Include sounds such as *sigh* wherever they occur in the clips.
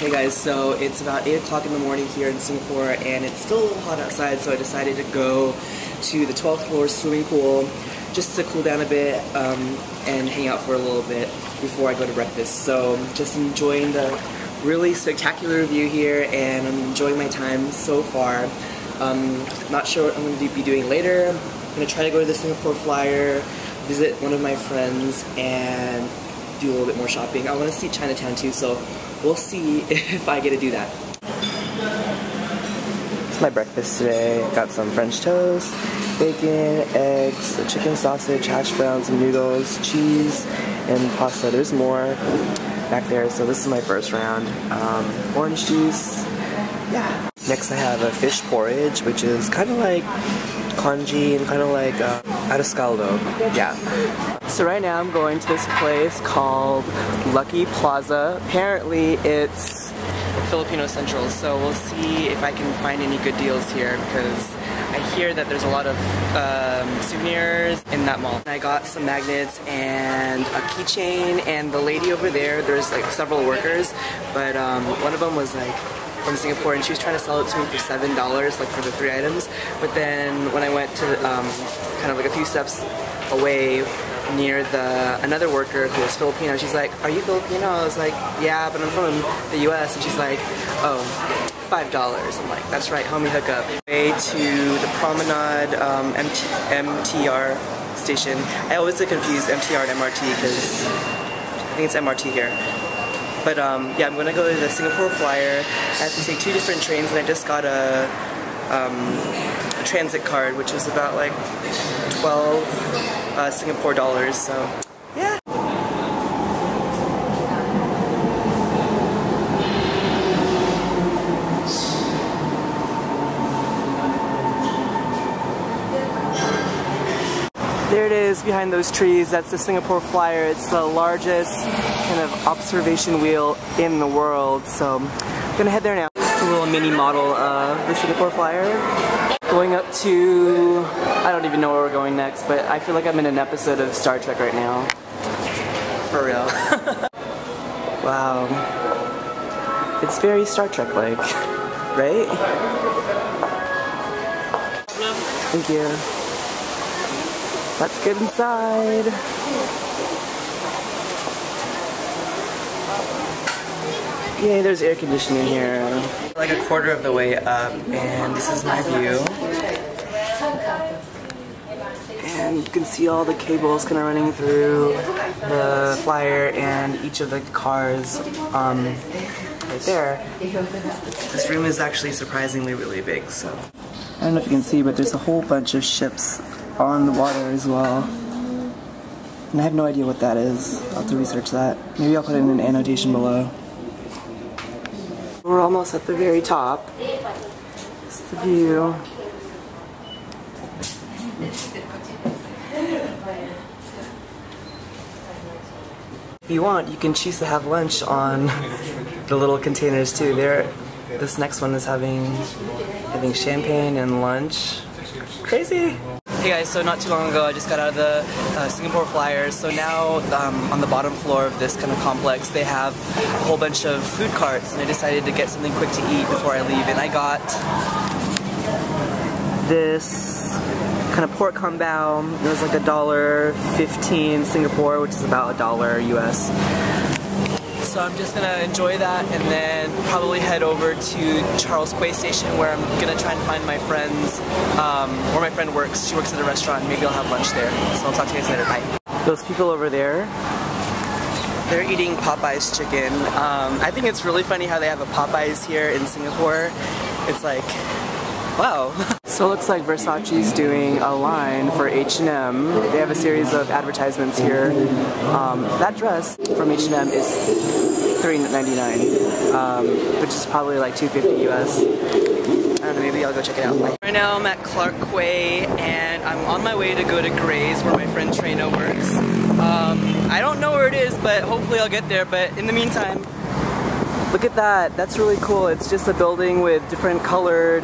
Hey guys, so it's about 8 o'clock in the morning here in Singapore and it's still a little hot outside so I decided to go to the 12th floor swimming pool just to cool down a bit um, and hang out for a little bit before I go to breakfast. So just enjoying the really spectacular view here and I'm enjoying my time so far. Um, not sure what I'm going to be doing later. I'm going to try to go to the Singapore Flyer, visit one of my friends and do a little bit more shopping. I want to see Chinatown too, so we'll see if I get to do that. It's my breakfast today. Got some French toast, bacon, eggs, chicken sausage, hash browns, noodles, cheese, and pasta. There's more back there, so this is my first round. Um, orange juice, yeah. Next I have a fish porridge, which is kind of like congee and kind of like uh, arroz caldo. Yeah. So right now I'm going to this place called Lucky Plaza. Apparently it's Filipino Central, so we'll see if I can find any good deals here because I hear that there's a lot of um, souvenirs in that mall. I got some magnets and a keychain and the lady over there, there's like several workers, but um, one of them was like from Singapore and she was trying to sell it to me for seven dollars like for the three items but then when I went to um, kind of like a few steps away near the another worker who was Filipino. She's like are you Filipino? I was like yeah but I'm from the US and she's like oh five dollars. I'm like that's right homie hook up. Way to the promenade um, MT MTR station. I always get confused MTR and MRT because I think it's MRT here. But um, yeah, I'm gonna go to the Singapore Flyer. I have to take two different trains, and I just got a, um, a transit card, which was about like 12 uh, Singapore dollars. So yeah. There it is behind those trees. That's the Singapore Flyer. It's the largest kind of observation wheel in the world. So I'm gonna head there now. Just a little mini model of the Singapore Flyer. Going up to, I don't even know where we're going next, but I feel like I'm in an episode of Star Trek right now. For real. *laughs* wow. It's very Star Trek-like, right? Thank you. Let's get inside. Yay, there's air conditioning here. Like a quarter of the way up, and this is my view. And you can see all the cables kind of running through the flyer and each of the cars um, right there. This room is actually surprisingly really big, so. I don't know if you can see, but there's a whole bunch of ships on the water as well. And I have no idea what that is. I'll have to research that. Maybe I'll put it in an annotation below. We're almost at the very top. It's the view. If you want, you can choose to have lunch on the little containers too. There, this next one is having, think, champagne and lunch. Crazy! Hey guys, so not too long ago I just got out of the uh, Singapore Flyers. So now um, on the bottom floor of this kind of complex they have a whole bunch of food carts and I decided to get something quick to eat before I leave and I got this kind of pork kung pao. It was like a dollar fifteen Singapore, which is about a dollar US. So I'm just gonna enjoy that and then probably head over to Charles Quay Station where I'm gonna try and find my friends, um, where my friend works. She works at a restaurant. Maybe I'll have lunch there. So I'll talk to you guys later. Bye. Those people over there, they're eating Popeye's chicken. Um, I think it's really funny how they have a Popeye's here in Singapore. It's like, wow. *laughs* So it looks like Versace's doing a line for H&M. They have a series of advertisements here. Um, that dress from H&M is $3.99, um, which is probably like 250 US. I don't know, maybe I'll go check it out. Right now I'm at Clark Quay and I'm on my way to go to Graze where my friend Trina works. Um, I don't know where it is, but hopefully I'll get there. But in the meantime, Look at that, that's really cool. It's just a building with different colored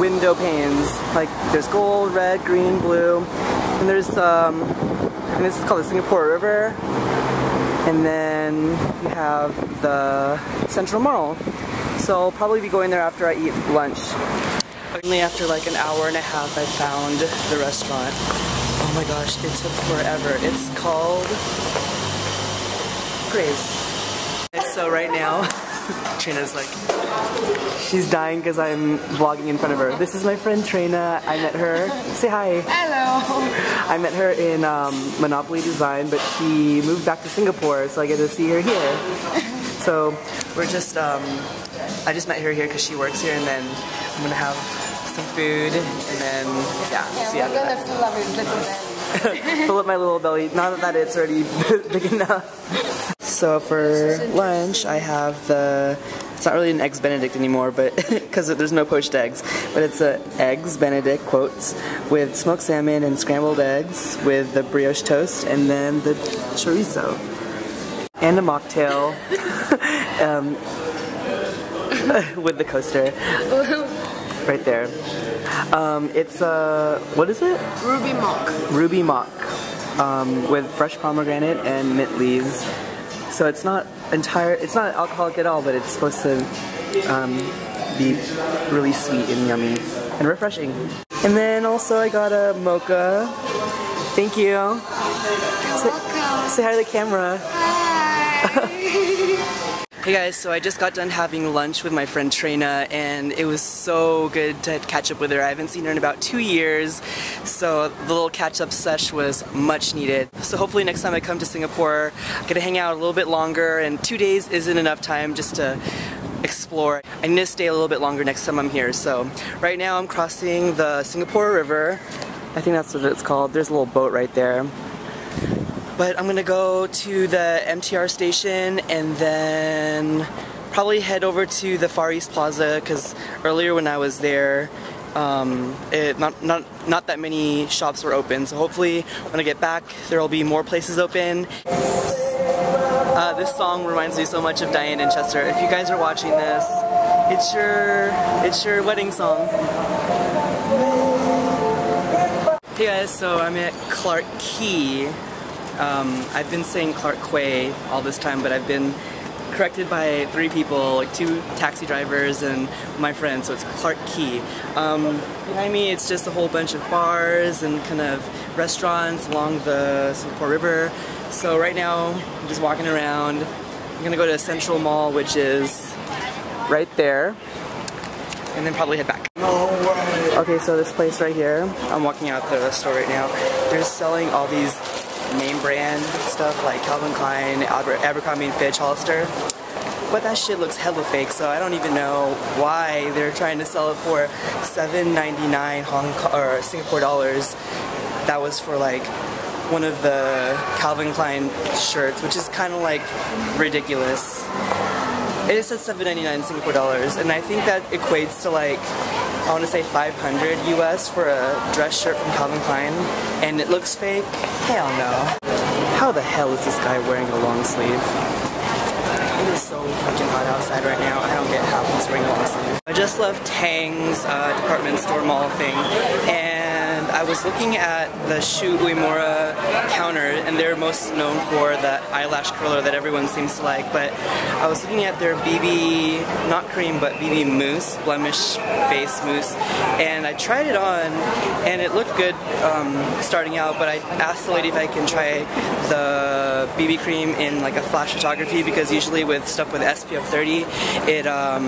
window panes. Like there's gold, red, green, blue. And there's, um, and this is called the Singapore River. And then you have the Central Mall. So I'll probably be going there after I eat lunch. Only after like an hour and a half I found the restaurant. Oh my gosh, it took forever. It's called Graze. So right now, *laughs* Trina's like, she's dying because I'm vlogging in front of her. This is my friend Trina. I met her. Say hi. Hello. I met her in um, Monopoly Design, but she moved back to Singapore, so I get to see her here. So we're just, um, I just met her here because she works here, and then I'm gonna have some food, and then yeah, Yeah, see after gonna that. fill up with little belly. *laughs* Fill up my little belly. Not that it's already *laughs* big enough. So for lunch, I have the. It's not really an eggs Benedict anymore, but *laughs* because there's no poached eggs, but it's a eggs Benedict quotes with smoked salmon and scrambled eggs with the brioche toast, and then the chorizo and a mocktail *laughs* um, *laughs* with the coaster right there. Um, it's a what is it? Ruby mock. ruby mock um, with fresh pomegranate and mint leaves. So it's not entire, it's not alcoholic at all, but it's supposed to um, be really sweet and yummy and refreshing. And then also I got a mocha. Thank you. Say, say hi to the camera. Hi. *laughs* Hey guys, so I just got done having lunch with my friend Trina and it was so good to catch up with her. I haven't seen her in about two years, so the little catch up sesh was much needed. So hopefully next time I come to Singapore, I'm gonna hang out a little bit longer and two days isn't enough time just to explore. I need to stay a little bit longer next time I'm here. So right now I'm crossing the Singapore River. I think that's what it's called. There's a little boat right there. But I'm gonna go to the MTR station and then probably head over to the Far East Plaza because earlier when I was there, um, it, not, not, not that many shops were open. So hopefully when I get back, there will be more places open. Uh, this song reminds me so much of Diane and Chester. If you guys are watching this, it's your, it's your wedding song. Hey guys, so I'm at Clark Key. Um, I've been saying Clark Quay all this time, but I've been corrected by three people, like two taxi drivers and my friend, so it's Clark Key. Um, behind me, it's just a whole bunch of bars and kind of restaurants along the Singapore River. So right now, I'm just walking around. I'm gonna go to Central Mall, which is right there, and then probably head back. Okay, so this place right here, I'm walking out the store right now. They're selling all these name brand stuff like Calvin Klein, Aber- Abercrombie Fitch, Hollister. But that shit looks hella fake, so I don't even know why they're trying to sell it for 7.99 Hong Kong or Singapore dollars. That was for like one of the Calvin Klein shirts, which is kind of like ridiculous. It says 7.99 Singapore dollars, and I think that equates to like I want to say 500 US for a dress shirt from Calvin Klein, and it looks fake. Hell no. How the hell is this guy wearing a long sleeve? It is so fucking hot outside right now. I don't get how he's wearing a long sleeve. I just left Tang's uh, department store mall thing, and I was looking at the Shu Uemura counter, and they're most known for the eyelash curler that everyone seems to like. But I was looking at their BB, not cream, but BB mousse, blemish base mousse, and I tried it on, and it looked good um, starting out. But I asked the lady if I can try the BB cream in like a flash photography because usually with stuff with SPF 30, it um,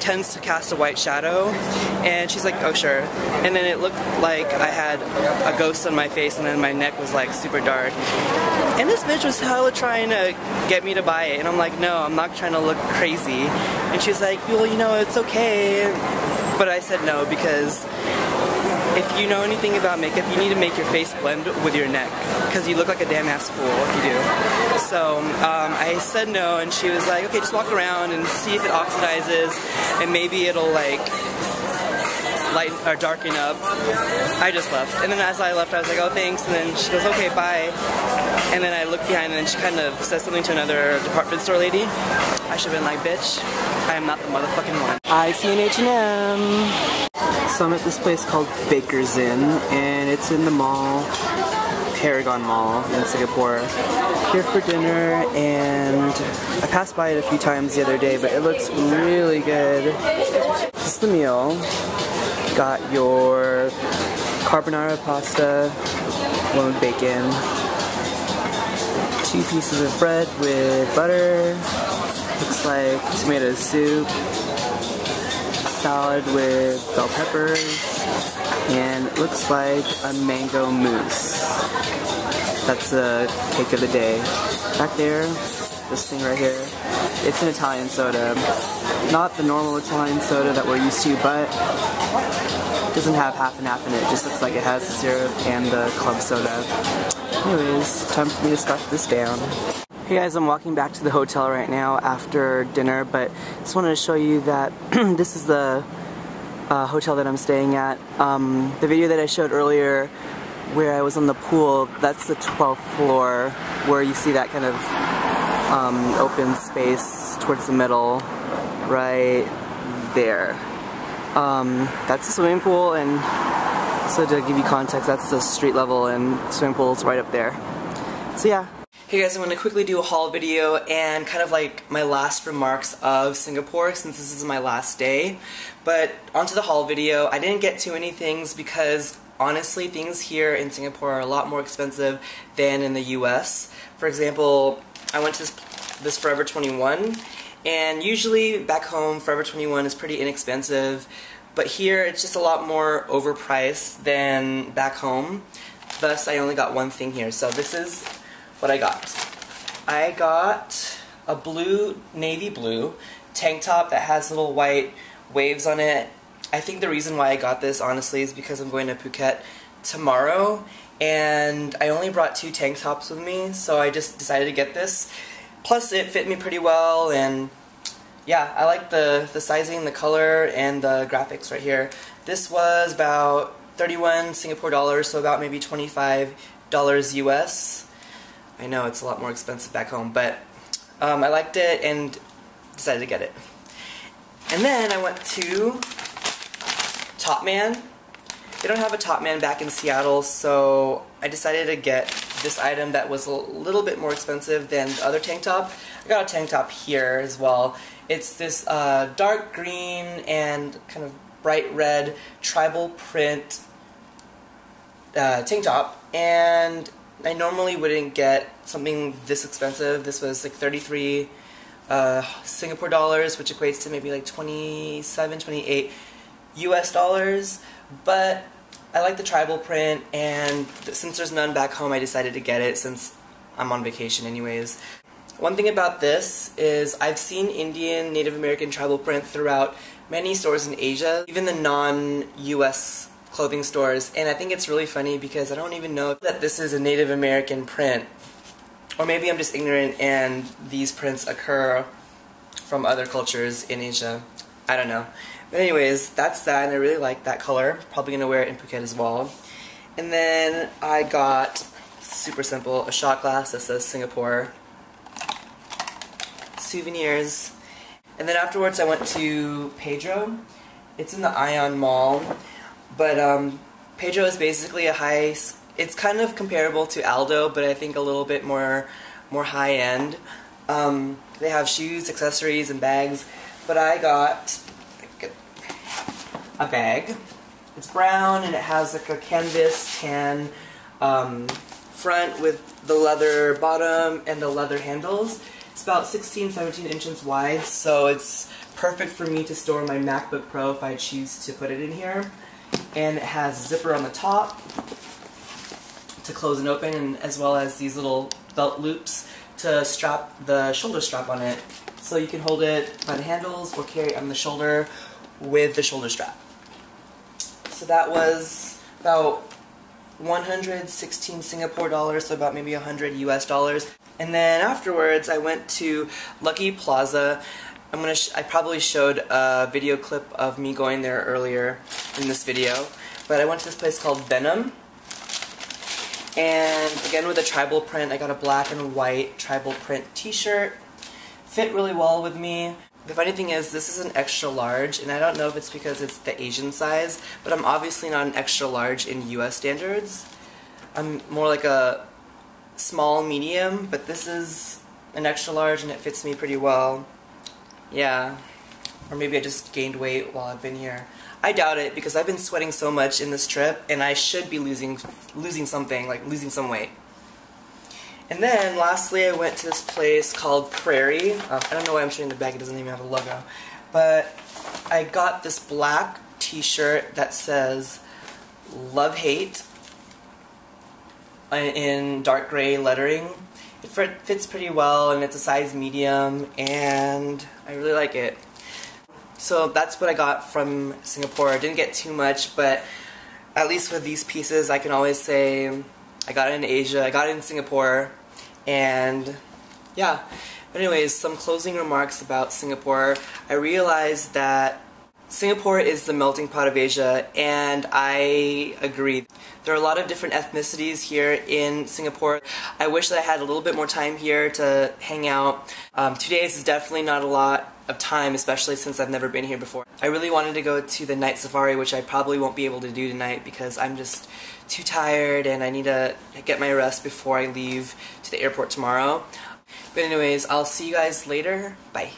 tends to cast a white shadow. And she's like, oh sure. And then it looked like I had a ghost on my face and then my neck was like super dark. And this bitch was hella trying to get me to buy it. And I'm like, no, I'm not trying to look crazy. And she's like, well, you know, it's okay. But I said no because if you know anything about makeup, you need to make your face blend with your neck because you look like a damn ass fool if you do. So um, I said no, and she was like, okay, just walk around and see if it oxidizes, and maybe it'll like lighten or darken up. I just left, and then as I left, I was like, oh thanks, and then she goes, okay, bye. And then I looked behind, and she kind of says something to another department store lady. I should have been like, bitch, I am not the motherfucking one. I see an H&M. So I'm at this place called Bakerzin, and it's in the mall. Paragon Mall in Singapore. Here for dinner, and I passed by it a few times the other day, but it looks really good. This is the meal. Got your carbonara pasta, one with bacon, two pieces of bread with butter, looks like tomato soup, salad with bell peppers, and it looks like a mango mousse. That's the cake of the day. Back there, this thing right here, it's an Italian soda. Not the normal Italian soda that we're used to, but it doesn't have half and half in it. It just looks like it has the syrup and the club soda. Anyways, time for me to scarf this down. Hey guys, I'm walking back to the hotel right now after dinner, but just wanted to show you that *clears throat* this is the uh, hotel that I'm staying at. Um, the video that I showed earlier where I was on the pool, that's the 12th floor where you see that kind of um, open space towards the middle right there. Um, that's the swimming pool and so to give you context, that's the street level and swimming pool's right up there. So yeah. Hey guys, I'm going to quickly do a haul video and kind of like my last remarks of Singapore since this is my last day. But onto the haul video, I didn't get too many things because honestly things here in Singapore are a lot more expensive than in the US. For example, I went to this, this Forever 21 and usually back home Forever 21 is pretty inexpensive but here it's just a lot more overpriced than back home. Thus I only got one thing here. So this is what I got. I got a blue, navy blue tank top that has little white waves on it. I think the reason why I got this, honestly, is because I'm going to Phuket tomorrow, and I only brought two tank tops with me, so I just decided to get this. Plus, it fit me pretty well, and yeah, I like the, the sizing, the color, and the graphics right here. This was about 31 Singapore dollars, so about maybe $25 US. I know it's a lot more expensive back home, but um, I liked it and decided to get it. And then I went to Topman. They don't have a Topman back in Seattle, so I decided to get this item that was a little bit more expensive than the other tank top. I got a tank top here as well. It's this uh, dark green and kind of bright red tribal print uh, tank top, and I normally wouldn't get something this expensive. This was like 33 uh, Singapore dollars, which equates to maybe like 27, 28 US dollars. But I like the tribal print, and since there's none back home, I decided to get it since I'm on vacation anyways. One thing about this is I've seen Indian Native American tribal print throughout many stores in Asia, even the non-US clothing stores, and I think it's really funny because I don't even know that this is a Native American print. Or maybe I'm just ignorant and these prints occur from other cultures in Asia. I don't know. But anyways, that's that, and I really like that color. Probably going to wear it in Phuket as well. And then I got, super simple, a shot glass that says Singapore. Souvenirs. And then afterwards I went to Pedro. It's in the Ion Mall. But um, Pedro is basically a high. It's kind of comparable to Aldo, but I think a little bit more more high end. Um, they have shoes, accessories, and bags. But I got a bag. It's brown and it has like a canvas tan um, front with the leather bottom and the leather handles. It's about 16, 17 inches wide, so it's perfect for me to store my MacBook Pro if I choose to put it in here and it has zipper on the top to close and open and as well as these little belt loops to strap the shoulder strap on it so you can hold it by the handles or carry it on the shoulder with the shoulder strap. So that was about 116 Singapore dollars, so about maybe 100 US dollars. And then afterwards I went to Lucky Plaza I'm gonna I probably showed a video clip of me going there earlier in this video, but I went to this place called Venom, and again with a tribal print, I got a black and white tribal print t-shirt. Fit really well with me. The funny thing is, this is an extra large, and I don't know if it's because it's the Asian size, but I'm obviously not an extra large in US standards. I'm more like a small medium, but this is an extra large and it fits me pretty well. Yeah. Or maybe I just gained weight while I've been here. I doubt it because I've been sweating so much in this trip and I should be losing losing something, like losing some weight. And then lastly I went to this place called Prairie. Uh, I don't know why I'm showing the bag, it doesn't even have a logo. But I got this black t-shirt that says Love Hate uh, in dark gray lettering. It fits pretty well and it's a size medium and I really like it. So that's what I got from Singapore. I didn't get too much, but at least with these pieces I can always say I got it in Asia, I got it in Singapore, and yeah. But anyways, some closing remarks about Singapore. I realized that Singapore is the melting pot of Asia, and I agree. There are a lot of different ethnicities here in Singapore. I wish that I had a little bit more time here to hang out. Um, two days is definitely not a lot of time, especially since I've never been here before. I really wanted to go to the night safari, which I probably won't be able to do tonight because I'm just too tired and I need to get my rest before I leave to the airport tomorrow. But anyways, I'll see you guys later. Bye.